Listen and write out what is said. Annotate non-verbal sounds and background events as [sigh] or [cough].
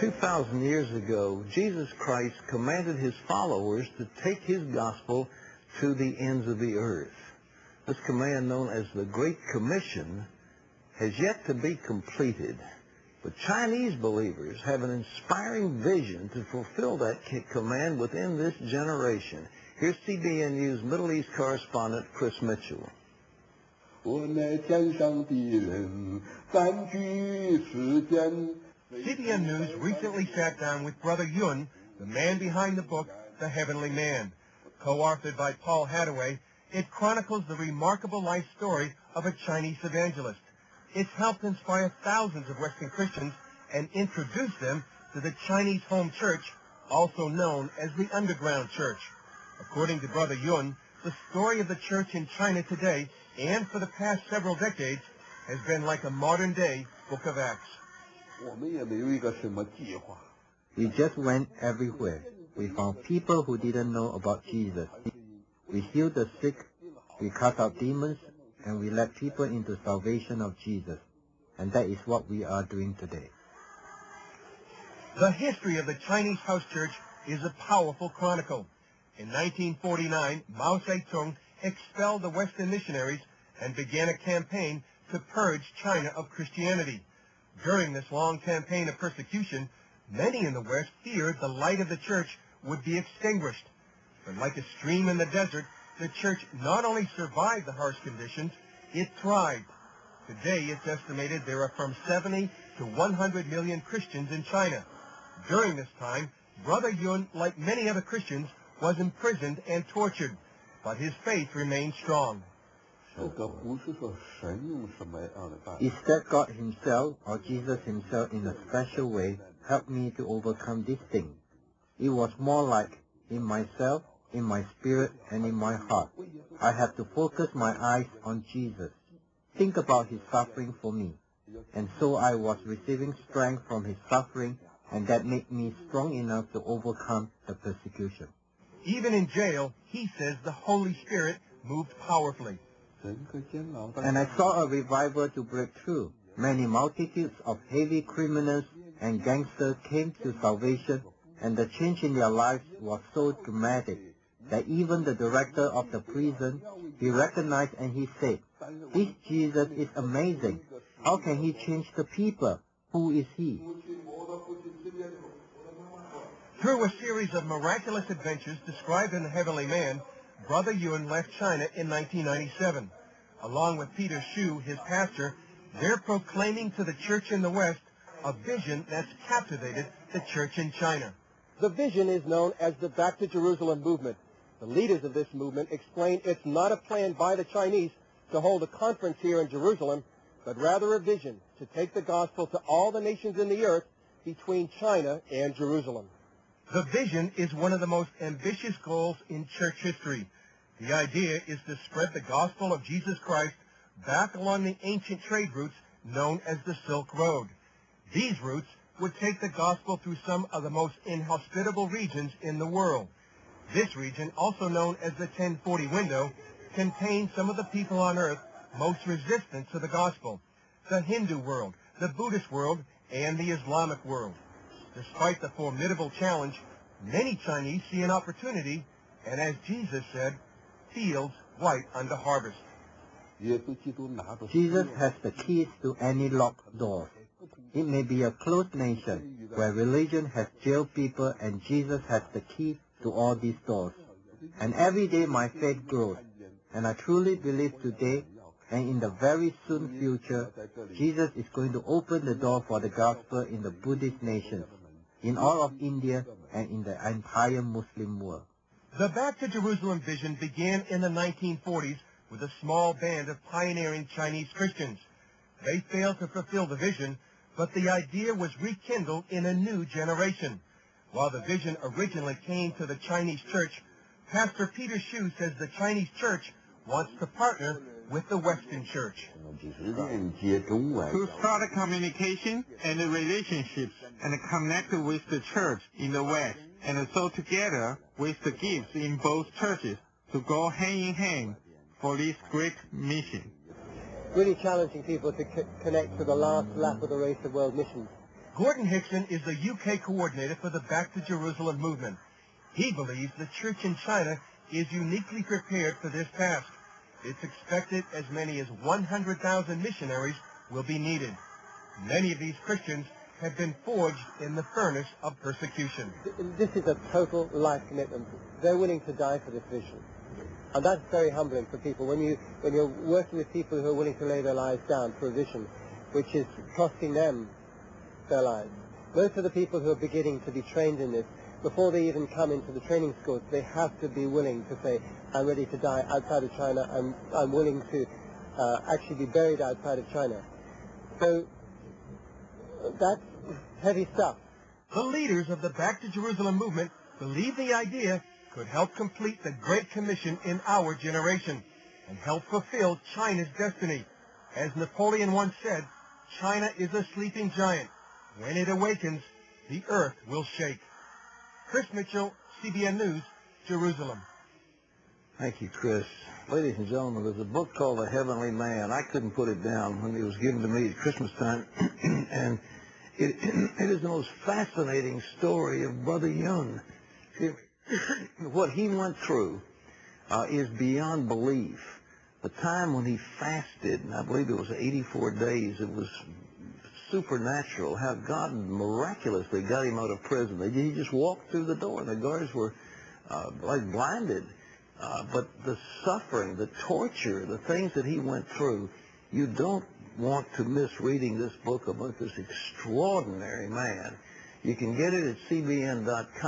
2,000 years ago, Jesus Christ commanded his followers to take his gospel to the ends of the earth. This command, known as the Great Commission, has yet to be completed. But Chinese believers have an inspiring vision to fulfill that command within this generation. Here's CBN News Middle East correspondent Chris Mitchell. CBN News recently sat down with Brother Yun, the man behind the book, The Heavenly Man. Co-authored by Paul Hattaway, it chronicles the remarkable life story of a Chinese evangelist. It's helped inspire thousands of Western Christians and introduce them to the Chinese home church, also known as the underground church. According to Brother Yun, the story of the church in China today and for the past several decades has been like a modern-day Book of Acts. We just went everywhere. We found people who didn't know about Jesus. We healed the sick, we cast out demons, and we led people into salvation of Jesus. And that is what we are doing today. The history of the Chinese house church is a powerful chronicle. In 1949, Mao Zedong expelled the Western missionaries and began a campaign to purge China of Christianity. During this long campaign of persecution, many in the West feared the light of the church would be extinguished. But like a stream in the desert, the church not only survived the harsh conditions, it thrived. Today, it's estimated there are from 70 to 100 million Christians in China. During this time, Brother Yun, like many other Christians, was imprisoned and tortured, but his faith remained strong. Is that God himself or Jesus himself in a special way helped me to overcome this thing? It was more like in myself, in my spirit, and in my heart. I had to focus my eyes on Jesus. Think about his suffering for me. And so I was receiving strength from his suffering, and that made me strong enough to overcome the persecution. Even in jail, he says the Holy Spirit moved powerfully. And I saw a revival to break through. Many multitudes of heavy criminals and gangsters came to salvation, and the change in their lives was so dramatic that even the director of the prison, he recognized and he said, this Jesus is amazing. How can he change the people? Who is he? Through a series of miraculous adventures described in The Heavenly Man, Brother Yun left China in 1997. Along with Peter Xu, his pastor, they're proclaiming to the church in the West a vision that's captivated the church in China. The vision is known as the Back to Jerusalem movement. The leaders of this movement explain it's not a plan by the Chinese to hold a conference here in Jerusalem, but rather a vision to take the gospel to all the nations in the earth between China and Jerusalem. The vision is one of the most ambitious goals in church history. The idea is to spread the gospel of Jesus Christ back along the ancient trade routes known as the Silk Road. These routes would take the gospel through some of the most inhospitable regions in the world. This region, also known as the 1040 window, contains some of the people on earth most resistant to the gospel, the Hindu world, the Buddhist world, and the Islamic world. Despite the formidable challenge, many Chinese see an opportunity, and as Jesus said, fields white under harvest. Jesus has the keys to any locked door. It may be a closed nation where religion has jailed people and Jesus has the key to all these doors. And every day my faith grows. And I truly believe today and in the very soon future, Jesus is going to open the door for the gospel in the Buddhist nations, in all of India, and in the entire Muslim world. The Back to Jerusalem vision began in the 1940s with a small band of pioneering Chinese Christians. They failed to fulfill the vision, but the idea was rekindled in a new generation. While the vision originally came to the Chinese church, Pastor Peter Xu says the Chinese church wants to partner with the Western Church. To start a communication and relationships and connect with the church in the West and so together with the gifts in both churches to go hand in hand for this great mission. Really challenging people to connect to the last lap of the race of world missions. Gordon Hickson is the UK coordinator for the Back to Jerusalem movement. He believes the church in China is uniquely prepared for this task. It's expected as many as 100,000 missionaries will be needed. Many of these Christians have been forged in the furnace of persecution. This is a total life commitment. They're willing to die for this vision. And that's very humbling for people when you when you're working with people who are willing to lay their lives down for a vision, which is costing them their lives. Most of the people who are beginning to be trained in this, before they even come into the training schools, they have to be willing to say, I'm ready to die outside of China. I'm, I'm willing to uh, actually be buried outside of China. So that's heavy stuff. The leaders of the Back to Jerusalem movement believe the idea could help complete the Great Commission in our generation and help fulfill China's destiny. As Napoleon once said, China is a sleeping giant. When it awakens, the earth will shake. Chris Mitchell, CBN News, Jerusalem. Thank you, Chris. Ladies and gentlemen, there's a book called The Heavenly Man. I couldn't put it down when it was given to me at Christmas time. [clears throat] and it, [clears throat] it is the most fascinating story of Brother Yun. [clears throat] What he went through uh, is beyond belief. The time when he fasted, and I believe it was 84 days, it was supernatural how God miraculously got him out of prison. He just walked through the door, and the guards were uh, like blinded. Uh, but the suffering, the torture, the things that he went through, you don't want to miss reading this book about this extraordinary man. You can get it at cbn.com.